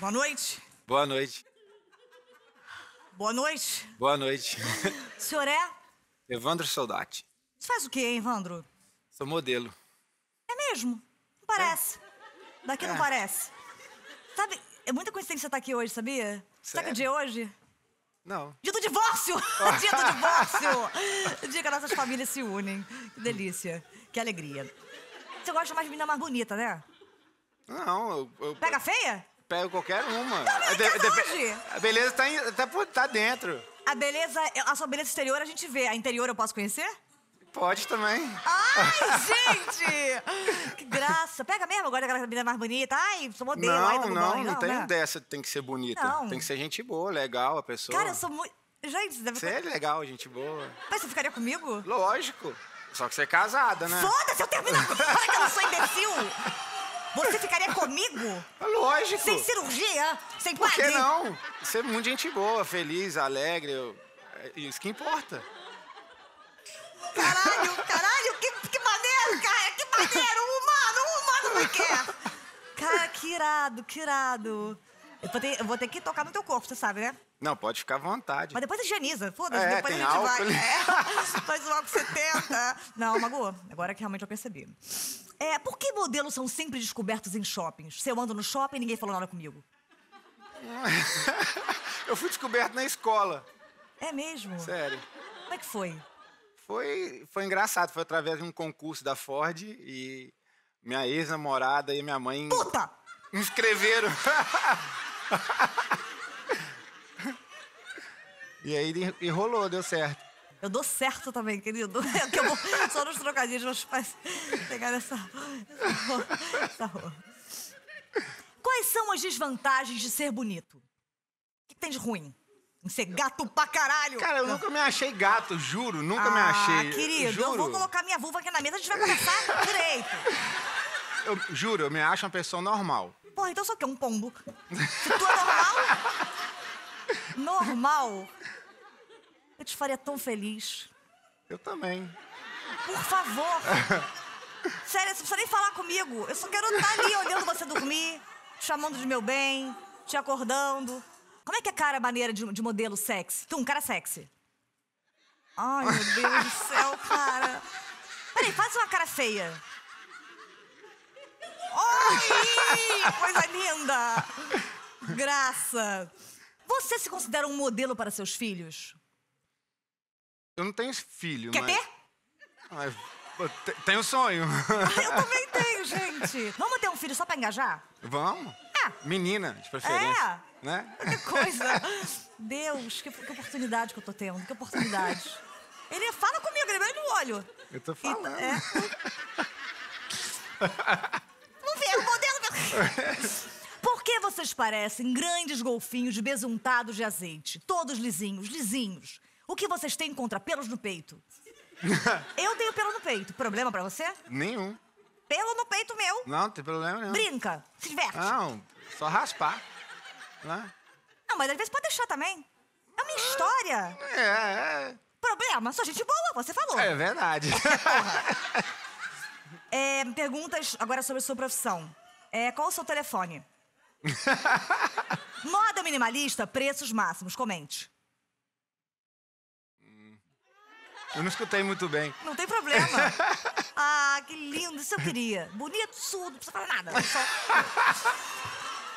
Boa noite. Boa noite. Boa noite. Boa noite. O senhor é? Evandro Soldati. Você faz o quê, hein, Evandro? Sou modelo. É mesmo? Não parece. Daqui não É. parece. Sabe, é muita coincidência você estar aqui hoje, sabia? Sabe que Sério? dia é hoje? Não. Dia do divórcio! dia do divórcio! O dia que as nossas famílias se unem. Que delícia. Que alegria. Você gosta mais de menina mais bonita, né? Não, eu, eu Pega feia? Pego qualquer uma. Não, de- hoje? A beleza tá, tá, tá dentro. A beleza, a sua beleza exterior a gente vê. A interior eu posso conhecer? Pode também. Ai, gente! Que graça. Pega mesmo agora aquela menina mais bonita. Ai, sou modelo. ai, não, tomo não, banho. não, tem né? dessa, tem que ser bonita. Não. Tem que ser gente boa, legal a pessoa. Cara, eu sou muito... Gente, você deve... Você é legal, gente boa. Mas você ficaria comigo? Lógico. Só que você é casada, né? Foda-se, eu termino agora que eu não sou imbecil! Você ficaria comigo? Lógico. Sem cirurgia? Sem Por que padre? não? Você é muito gente boa, feliz, alegre. eu- É isso que importa. Caralho, caralho, que, que maneiro, cara, que maneiro! Um humano, um humano me quer! Cara, que irado, que irado. Eu vou, ter, eu vou ter que tocar no teu corpo, você sabe, né? Não, pode ficar à vontade. Mas depois higieniza, foda-se, É, depois tem a gente álcool vai. ali. É, faz o álcool 70. Não, Magu, agora que realmente eu percebi. É, por que modelos são sempre descobertos em shoppings? Se eu ando no shopping, ninguém falou nada comigo. Eu fui descoberto na escola. É mesmo? Sério. Como é que foi? Foi, foi engraçado. Foi através de um concurso da Ford e minha ex-namorada e minha mãe Puta! me inscreveram. e aí e rolou, deu certo. Eu dou certo também, querido. É que eu vou só nos trocadilhos meus pais pegar essa, essa, rua. Quais são as desvantagens de ser bonito? O que tem de ruim? Em ser gato pra caralho? Cara, eu nunca me achei gato, juro. Nunca me ah, achei. querido, juro. eu vou colocar minha vulva aqui na mesa, a gente vai conversar direito. Eu juro, eu me acho uma pessoa normal. Porra, então eu sou o quê? Um pombo. Se tu é normal... Normal? Eu te faria tão feliz. Eu também. Por favor. Sério, você não precisa nem falar comigo. Eu só quero estar ali olhando você dormir, te chamando de meu bem, te acordando. Como é que é cara maneira de, de modelo sexy? Tu, um cara sexy. Ai, meu Deus do céu, cara. Peraí, faz uma cara feia. Ai, coisa linda. Graça. Você se considera um modelo para seus filhos? Eu não tenho filho, Quer mas. ter? mas tenho sonho. Eu também tenho, gente. Vamos ter um filho só pra engajar? Vamos? É. Menina, de preferência. É. Né? Que coisa. Deus, que, que oportunidade que eu tô tendo, que oportunidade. Ele fala comigo, ele vai no olho. Eu tô E- falando. é. Não vê, o modelo... Por que vocês parecem grandes golfinhos besuntados de azeite? Todos lisinhos, lisinhos. O que vocês têm contra pelos no peito? Eu tenho pelo no peito. Problema pra você? Nenhum. Pelo no peito meu. Não, não tem problema não. Brinca, se diverte. Não, só raspar. Né? Não, mas às vezes pode deixar também. É uma história. É, é. Problema, sou gente boa, você falou. É verdade. É, perguntas agora sobre a sua profissão. É, qual o seu telefone? Moda minimalista, preços máximos. Comente. Eu não escutei muito bem. Não tem problema. Ah, que lindo, isso eu queria. Bonito, surdo, não precisa falar nada. Só...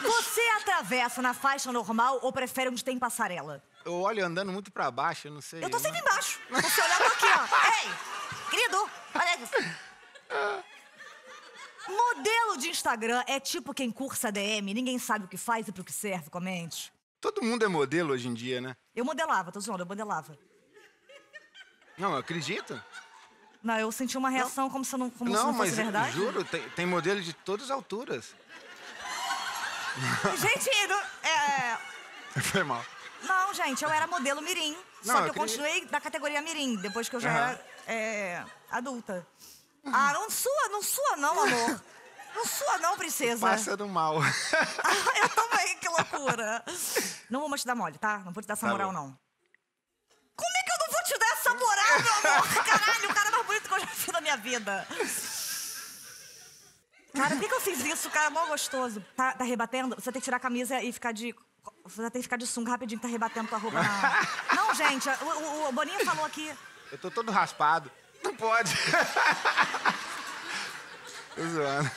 Você atravessa na faixa normal ou prefere onde tem passarela? Eu olho andando muito pra baixo, eu não sei. Eu tô sempre embaixo. Você olhando aqui, ó. Ei, querido, olha aqui. Modelo de Instagram é tipo quem cursa DM, ninguém sabe o que faz e pro que serve, comente. Todo mundo é modelo hoje em dia, né? Eu modelava, tô zoando, eu modelava. Não, eu acredito. Não, eu senti uma reação como se não, como se não, não fosse mas verdade. juro, tem, tem modelo de todas as alturas. Gente, não, é... Foi mal. não, gente, eu era modelo mirim. Não, só eu que eu queria- continuei da categoria mirim, depois que eu já Aham. era é, adulta. Ah, não sua, não sua não, amor. Não sua não, princesa. Passa do mal. Ah, eu também, que loucura. Não vou mais te dar mole, tá? Não vou te dar essa Tá moral, não. Como é que eu não vou te dar essa moral, meu amor? Caralho, o cara mais bonito que eu já vi na minha vida. Cara, por que, que eu fiz isso, cara? Mó gostoso. Tá, tá rebatendo? Você tem que tirar a camisa e ficar de. Você tem que ficar de sunga rapidinho, que tá rebatendo tua roupa na. Não, gente, o, o, o Boninho falou aqui. Eu tô todo raspado. Não pode. tô zoando.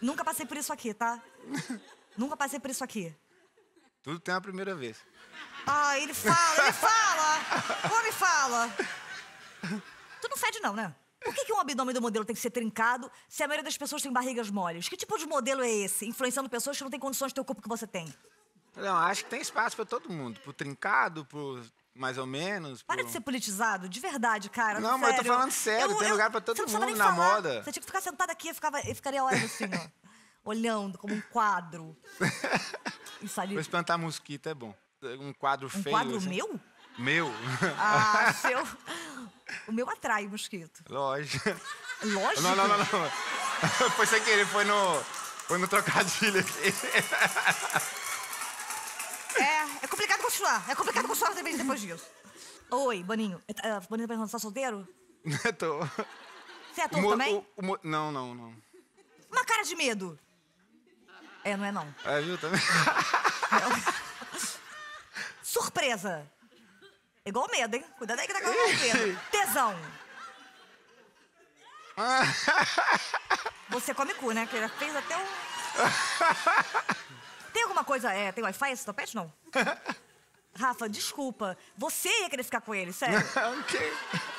Nunca passei por isso aqui, tá? Nunca passei por isso aqui. Tudo tem a primeira vez. Ah, ele fala, ele fala! O homem fala! Tu não fede, não, né? Por que, que um abdômen do modelo tem que ser trincado se a maioria das pessoas tem barrigas moles? Que tipo de modelo é esse? Influenciando pessoas que não têm condições de ter o corpo que você tem. Não, acho que tem espaço pra todo mundo. Pro trincado, pro mais ou menos. Para pro- de ser politizado, de verdade, cara. Não, mas eu tô sério. falando sério, tem lugar pra todo mundo na falar. moda. Você tinha que ficar sentado aqui e ficava, eu ficaria horas assim, ó. olhando como um quadro. Isso ali. Pra espantar mosquito é bom. Um quadro Um feio. quadro assim. meu? Meu. Ah, seu. O meu atrai mosquito. Lógico. Lógico. Não, não, não, não. Foi sem querer, foi no. Foi no trocadilho aqui. É, é complicado continuar. É complicado continuar também depois disso. Oi, Boninho. Uh, Boninho tá perguntando, você tá solteiro? Tô. Você é O ator mo- também? o- o não, não, não. Uma cara de medo. É, não é não. É, viu também? Surpresa. Igual medo, hein? Cuidado aí que tá com medo. Tesão. Você come cu, né? Que já fez até um... Tem alguma coisa... É, tem Wi-Fi esse topete, não? Rafa, desculpa. Você ia querer ficar com ele, sério. ok.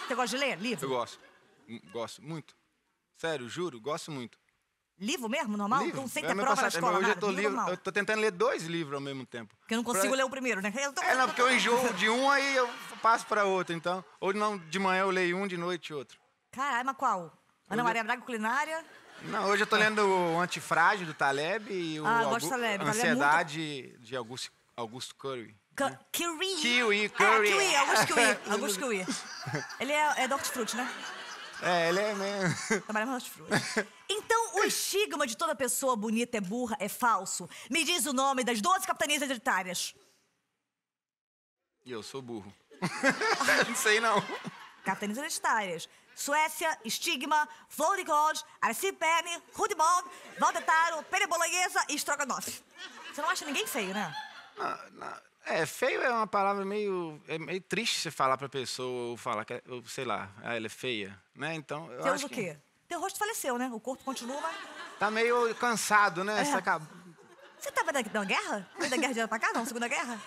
Você gosta de ler? Eu Livro? gosto. Hum, Gosto muito. Sério, juro, gosto muito. Livro mesmo, normal? Livro. Não sei É ter meu prova na passatempo. escola, Hoje eu tô, Livro eu tô tentando ler dois livros ao mesmo tempo. Porque eu não consigo Pra- ler o primeiro, né? Eu tô- É, não, porque eu enjoo de um, aí eu passo pra outro, então. Ou não, de manhã eu leio um, de noite outro. Caralho, mas qual? Ana Maria Braga Culinária? Não, hoje eu tô lendo o Antifrágil, do Taleb, e o Ah, gosto Augu- do Taleb. Taleb é Ansiedade, de Augusto, Augusto Curry. Cu- Kiwi. Kiwi, É, curry. Kiwi, Augusto Kiwi. Augusto Kiwi. Ele é, é do hortifruti, né? É, ele é mesmo. Trabalha no hortifruti. Então, o estigma de toda pessoa bonita é burra é falso. Me diz o nome das 12 capitanias hereditárias. E eu sou burro. não sei não. Capitanias hereditárias. Suécia, Estigma, Florigod, Arcipene, Rudimond, Valdetaro, Pere Bolonhesa e Strogonoff. Você não acha ninguém feio, né? Não, não. É, feio é uma palavra meio. É meio triste você falar pra pessoa ou falar que, é- ou, sei lá, ah, ela é feia, né? Então, eu Você acho usa o que quê? Teu rosto faleceu, né? O corpo continua, mas... tá meio cansado, né? É. Você acaba... Você tava na, na guerra? Foi da guerra de lá pra cá, não? Segunda guerra?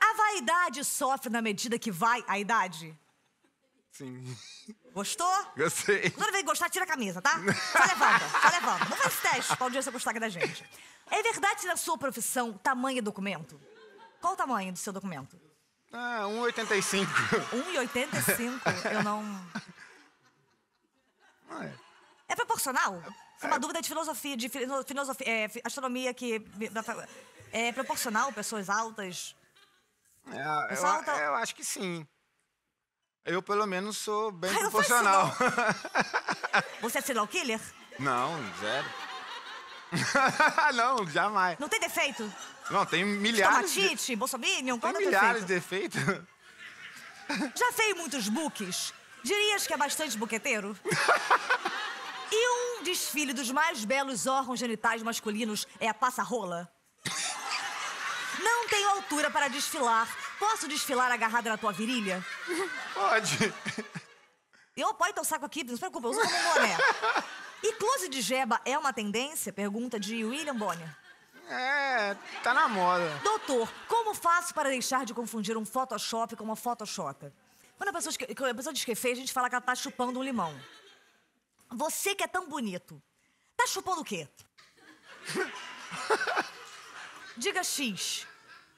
A vaidade sofre na medida que vai a idade? Sim. Gostou? Gostei. Toda vez que gostar, tira a camisa, tá? Só levanta, só levanta. Não faz esse teste pra um dia você gostar da gente. É verdade que na sua profissão, tamanho é documento? Qual o tamanho do seu documento? Ah, 1,85. 1,85? Eu não... Ah, é. É proporcional? É uma dúvida de filosofia, de filo- filosofia, é, astronomia que... É proporcional, pessoas altas? É, eu, tá- eu acho que sim. Eu, pelo menos, sou bem Ai, proporcional. Você é serial killer? Não, zero. não, jamais. Não tem defeito? Não, tem milhares de, Tomatite, bolsominion, qual tem é milhares de defeito? defeitos. Já fez muitos books? Dirias que é bastante buqueteiro? E um desfile dos mais belos órgãos genitais masculinos é a passa-rola? Não tenho altura para desfilar. Posso desfilar agarrada na tua virilha? Pode. Eu apoio teu saco aqui, não se preocupe, eu uso como um boné. E close de jeba é uma tendência? Pergunta de William Bonner. É, tá na moda. Doutor, como faço para deixar de confundir um Photoshop com uma Photoshop? Quando a pessoa, esque- quando a pessoa diz que é feia, a gente fala que ela tá chupando um limão. Você que é tão bonito, tá chupando o quê? Diga X,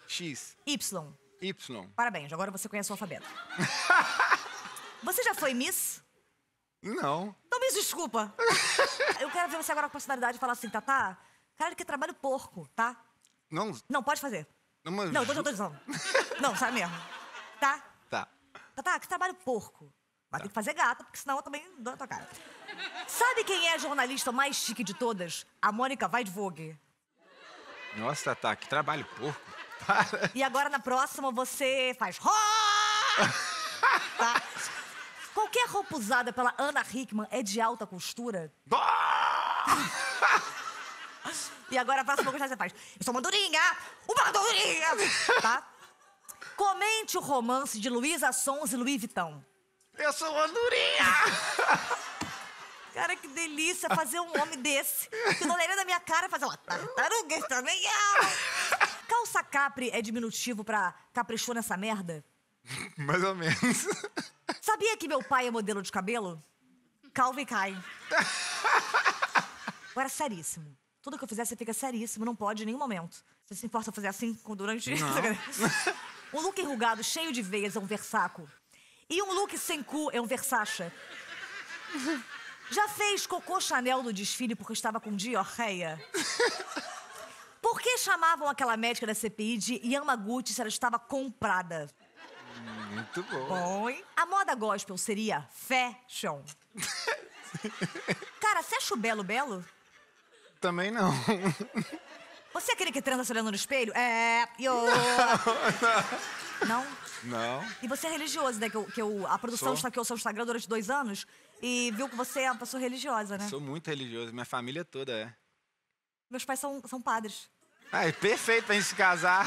X, Y. Y. Parabéns, agora você conhece o alfabeto. Você já foi Miss? Não. Então me desculpa. Eu quero ver você agora com personalidade e falar assim, Tatá, cara, que trabalho porco, tá? Não. Não, pode fazer. Não, mas- Não, depois eu tô dizendo. Não, sabe mesmo. Tá? Tá. Tatá, que trabalho porco. Vai ter que fazer gata, porque senão eu também dou na tua cara. Sabe quem é a jornalista mais chique de todas? A Mônica Weidvogue. Nossa, tá, que trabalho porco. Para. E agora na próxima você faz. Tá? Qualquer roupa usada pela Ana Hickman é de alta costura? E agora a próxima coisa que você faz. Eu sou Madurinha! Uma Madurinha! Tá? Comente o romance de Luísa Sons e Louis Vitão. Eu sou andorinha! Cara, que delícia fazer um homem desse. Que não olharia na minha cara e fazer uma tartaruga estranha. Calça capri é diminutivo pra caprichou nessa merda? Mais ou menos. Sabia que meu pai é modelo de cabelo? Calvin Klein. Agora, seríssimo. Tudo que eu fizer, você fica seríssimo, não pode em nenhum momento. Você se importa fazer assim com- durante... um look enrugado, cheio de veias, é um versaco. E um look sem cu é um versacha. Já fez cocô Chanel no desfile porque estava com diarreia? Por que chamavam aquela médica da CPI de Yamaguchi se ela estava comprada? Muito bom. Oi. A moda gospel seria fashion. Cara, você acha o belo belo? Também não. Você é aquele que transa se olhando no espelho? É, yo. Não? Não. E você é religioso, né? Que, eu, que eu- a produção Sou. está aqui o seu Instagram durante dois anos e viu que você é uma pessoa religiosa, né? Sou muito religioso. Minha família toda é. Meus pais são, são padres. Ah, é perfeito pra gente se casar.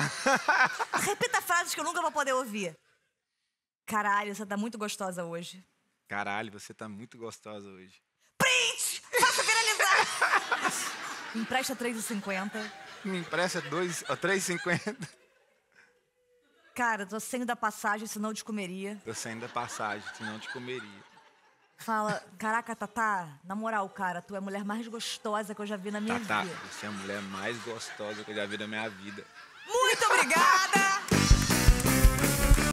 Repita frases que eu nunca vou poder ouvir. Caralho, você tá muito gostosa hoje. Caralho, você tá muito gostosa hoje. Me Empresta 3,50. Me empresta dois, ó, 3,50. Cara, tô saindo da passagem, senão eu te comeria. Tô saindo da passagem, senão eu te comeria. Fala, caraca, Tatá, na moral, cara, tu é a mulher mais gostosa que eu já vi na minha vida. Você é a mulher mais gostosa que eu já vi na minha vida. Muito obrigada!